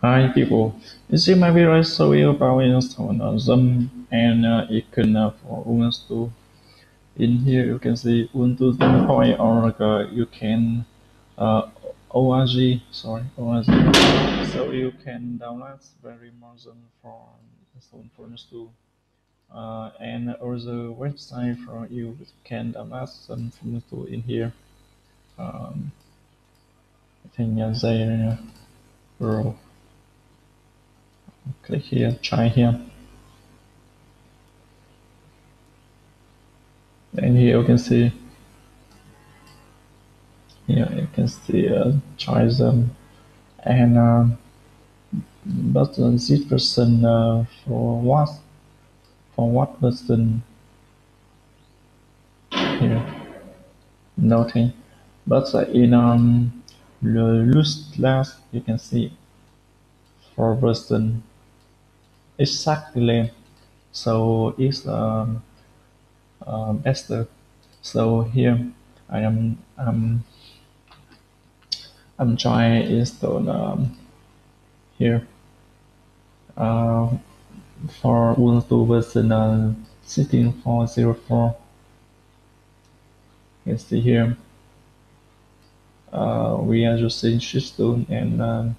Hi people, this is my video show you about installing Zoom and uh, icon uh, for Ubuntu. In here you can see Ubuntu 10.org. Uh, you can uh, org sorry org. So you can download very modern for installing for Ubuntu. Uh, and also website for you can download some Ubuntu in here. Um, I think uh, there. Uh, click here, try here. And here you can see, here you can see uh, try them and uh, but this person uh, for what for what person? Here nothing. But uh, in um the last you can see for person exactly. So it's um, better so here I am um, I'm trying install um, here uh, for Ubuntu version uh, 16.04 you see here. Uh, we are using Shitstone and um,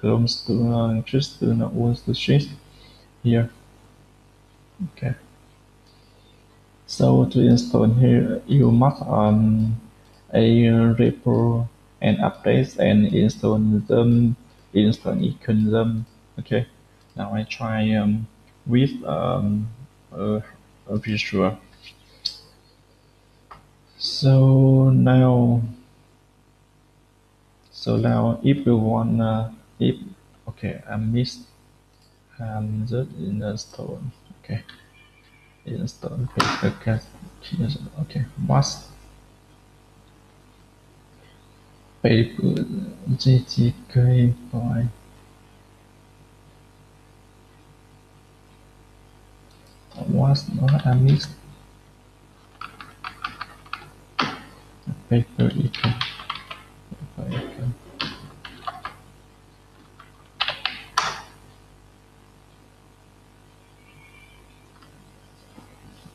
Chrome Stone, uh, Shitstone to Sheet here. Okay. So to install here you must um, a repo and updates and install them install icon them. Okay. Now I try um, with um, a, a visual. So now so now if you want uh, if okay I missed hundred in the install okay. In a stone install okay okay must paper GTK by was not I missed. Paper icon paper icon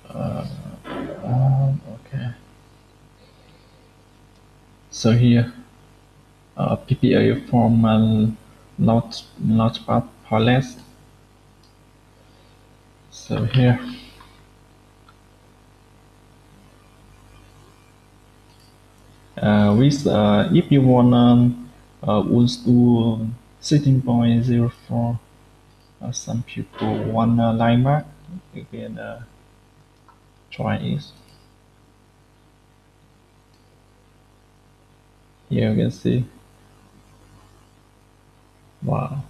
uh, um, okay so here uh, PPA uh, not Launchpad palette so here. Uh, with uh, if you want um, uh, Ubuntu 16.04 uh, some people want a line mark you can uh, try it Here you can see. Wow.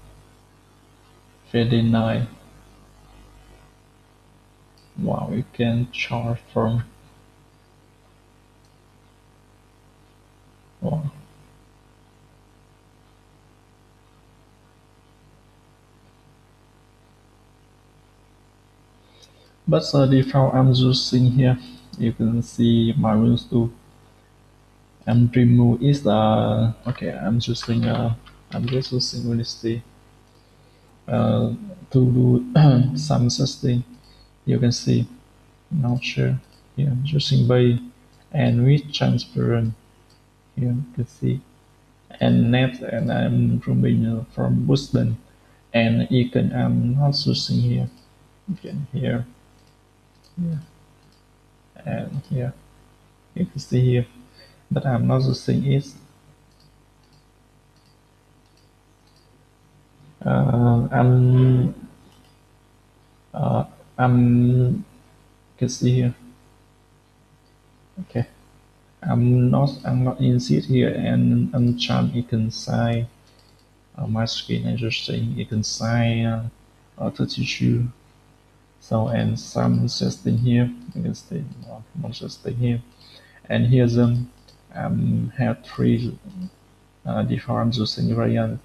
59. Wow, you can charge from wow. But uh, the default I'm using here, you can see my Windows 2 mdremo is the okay i'm choosing uh i'm just choosing honesty uh to do some such thing you can see not sure. Yeah i'm choosing by and with transparent here you can see. And net and i'm roaming uh, from Boston and you can i'm not choosing here. Okay here yeah. And here you can see here but I'm it uh, I'm uh, I'm can see here. Okay. I'm not I'm not in seat here and I'm trying you can say uh, my screen. Is just saying you can say uh, uh, 32 so and some setting here. You can see uh, one setting here. And here's um um have three uh, different using variant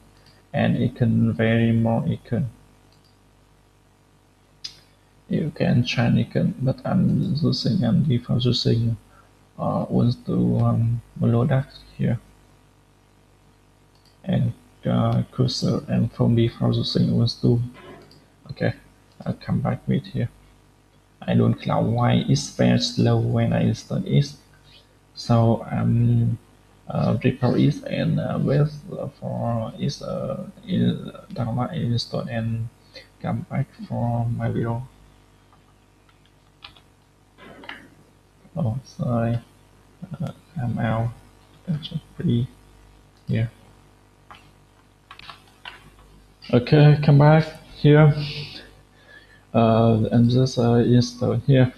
and it can vary more icon you can change icon but I'm using I'm default using uh, wants to um, load here and uh, cursor and from default using to Okay, I'll come back with here. I don't know why it's very slow when I install it. So I'm uh, prepare it and uh, for it uh, in download and install and come back for my video. Oh, sorry. Uh, I'm out. Here. Okay, come back here. Uh, and just uh, install here.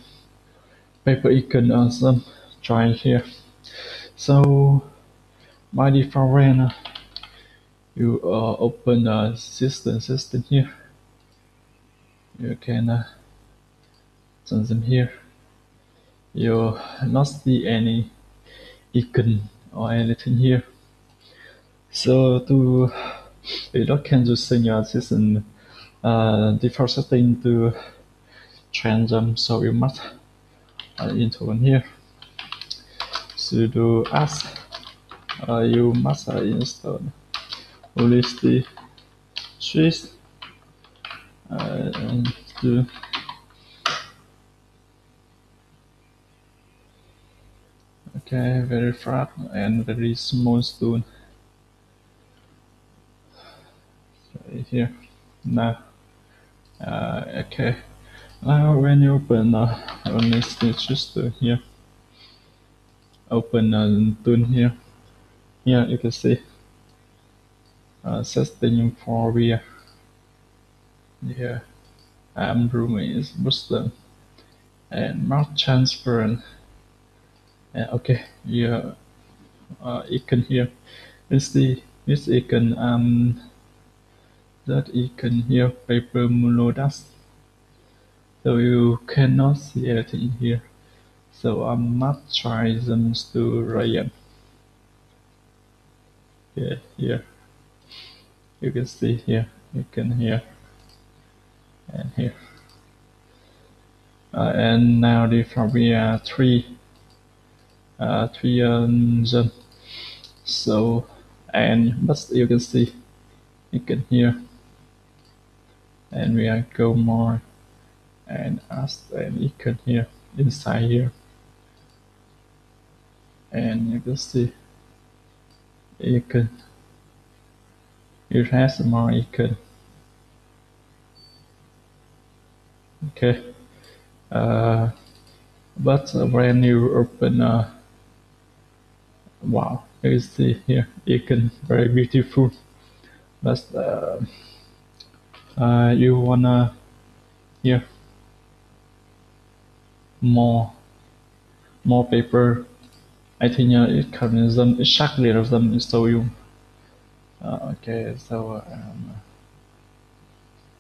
Paper icon awesome. Try here. So by default, when you uh, open the system system here, you can uh, turn them here. You not see any icon or anything here. So to you can using your system uh, default setting to change them. So you must uh, into one here. Sudo ask uh, you must uh, install holistic Swiss uh, and do okay very flat and very small stone. Right here. Now uh, okay. Now when you open uh, holistic system here open a tool here. Here you can see. Uh, setting for where here I'm rooming is Boston and mark transparent. And okay. Here uh, icon here. You see this icon um that icon here paper monodas so you cannot see anything here so I must try them to Ryan. Yeah here. You can see here. You can hear. And here. Uh, and now the are three uh, three um, so and but you can see. You can hear. And we are go more and ask and you can hear inside here and you can see you can it has more icon okay. Uh, but when you open uh, wow you see here icon very beautiful. But uh, uh, you wanna here more more paper I think it covers them exactly of them is so you uh, okay so um,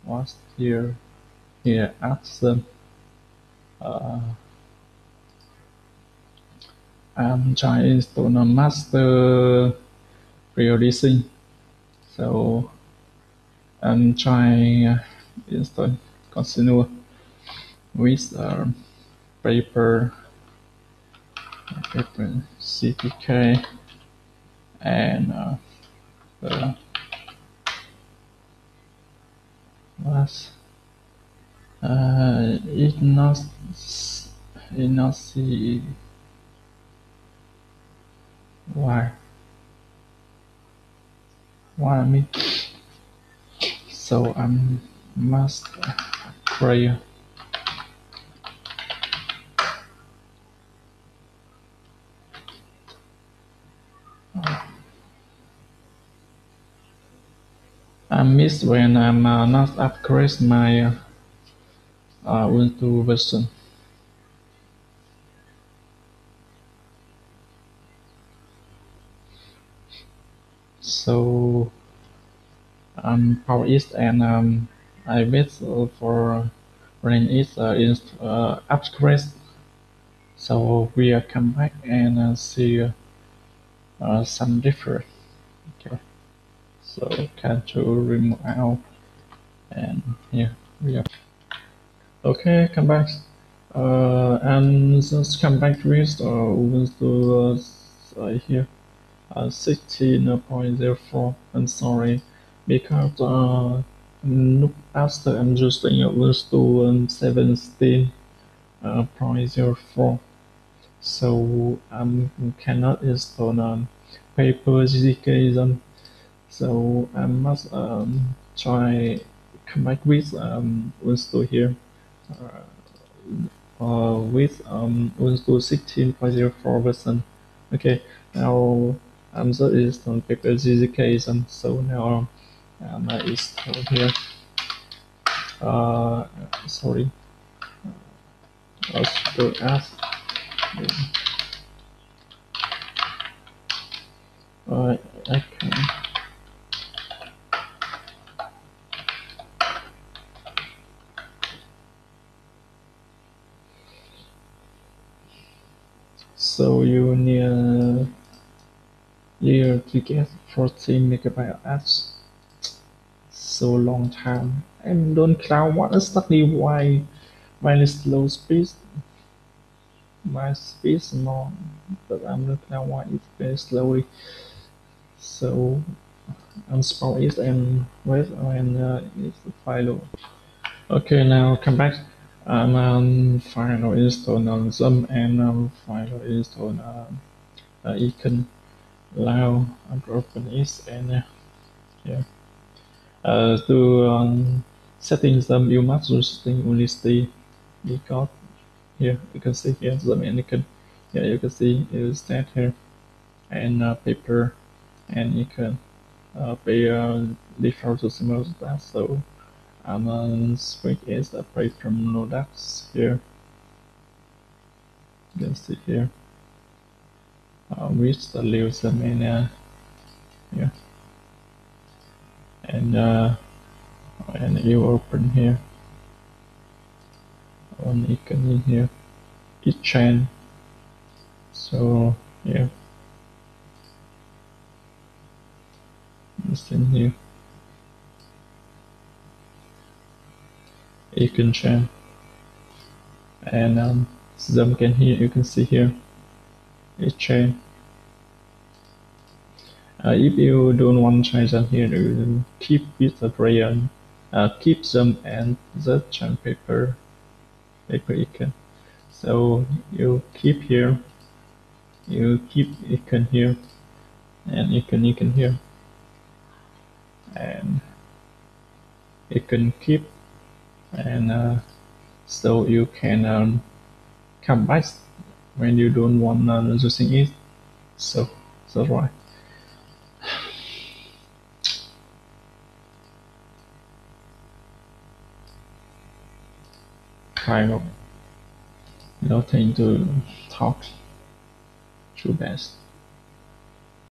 what's here here add them uh, I'm trying to master releasing so I'm trying uh, install continue with uh, paper paper CPK and uh, the last uh, it not it not see why? Why mean so I must pray miss when I'm uh, not upgrade my uh, Ubuntu version. So um, power it and um, I wait for when it uh, is uh, upgrade. So we uh, come back and uh, see uh, some difference. So control remove and here we are okay come back. Uh, and just come back with uh, Ubuntu uh, here. Uh, 16.04. I'm sorry, because uh, after I'm just using Windows 17.04, uh, so I um, cannot install um, paper GTK. So I must um, try back with um, Windows here. Uh, uh, with um, Windows 16.04 version. Okay, now that is on paper GTK, so now um, I install here. Uh, sorry, let's go as. Uh, I can. To get 14 megabyte apps. So long time. And don't cloud what exactly why why slow speed my speed is more but I'm not cloud why it's very slowly. So I'm spoil it and wait when uh, it's the file. Okay now come back um, um, file install on Zoom and um, file install um, uh, icon allow and open it and uh, yeah uh, to um, setting them you must setting only stay because here you can see here the icon yeah you can see it is that here and uh, paper and you can uh, be uh, default to similar that so and switch is apart from nodex here. You can see here. Uh, which the user mania here. And uh, and you open here. One icon in here. Each chain so yeah. This in here. You can change and um, zoom can here you can see here change uh, if you don't want to change them here you keep with the crayon uh, keep them and the change paper. Paper icon. So you keep here. You keep icon here. And icon icon here. And can keep. And uh, so you can um, come back when you don't want uh, using it so that's right kind of nothing to talk too best